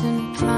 and.